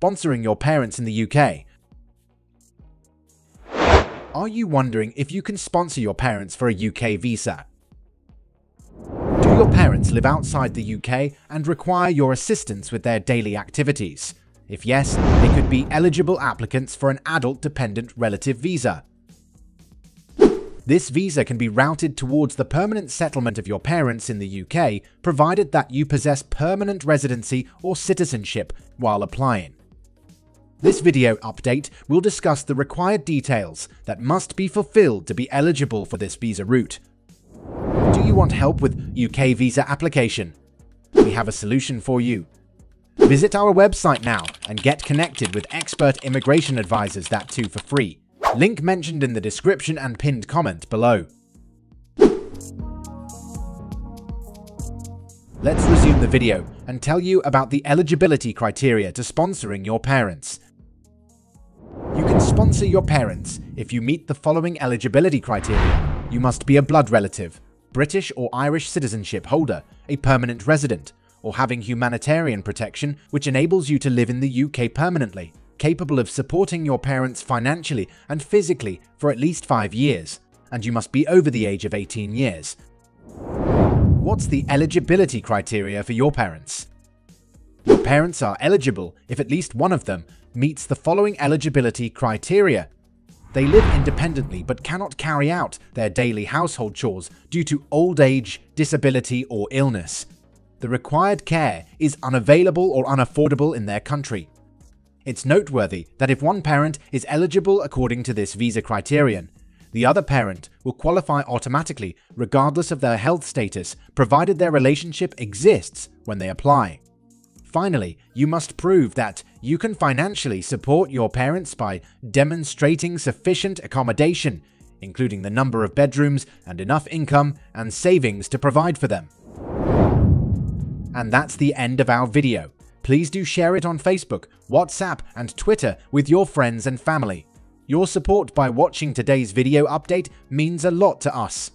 sponsoring your parents in the UK. Are you wondering if you can sponsor your parents for a UK visa? Do your parents live outside the UK and require your assistance with their daily activities? If yes, they could be eligible applicants for an adult dependent relative visa. This visa can be routed towards the permanent settlement of your parents in the UK, provided that you possess permanent residency or citizenship while applying. This video update will discuss the required details that must be fulfilled to be eligible for this visa route. Do you want help with UK visa application? We have a solution for you. Visit our website now and get connected with expert immigration advisors that too for free. Link mentioned in the description and pinned comment below. Let's resume the video and tell you about the eligibility criteria to sponsoring your parents. Sponsor your parents if you meet the following eligibility criteria. You must be a blood relative, British or Irish citizenship holder, a permanent resident, or having humanitarian protection which enables you to live in the UK permanently, capable of supporting your parents financially and physically for at least 5 years, and you must be over the age of 18 years. What's the eligibility criteria for your parents? Your parents are eligible if at least one of them meets the following eligibility criteria. They live independently but cannot carry out their daily household chores due to old age, disability, or illness the required care is unavailable or unaffordable in their country. It's noteworthy that if one parent is eligible according to this visa criterion, the other parent will qualify automatically regardless of their health status, provided their relationship exists when they apply. Finally, you must prove that you can financially support your parents by demonstrating sufficient accommodation, including the number of bedrooms and enough income and savings to provide for them. And that's the end of our video. Please do share it on Facebook, WhatsApp, and Twitter with your friends and family. Your support by watching today's video update means a lot to us.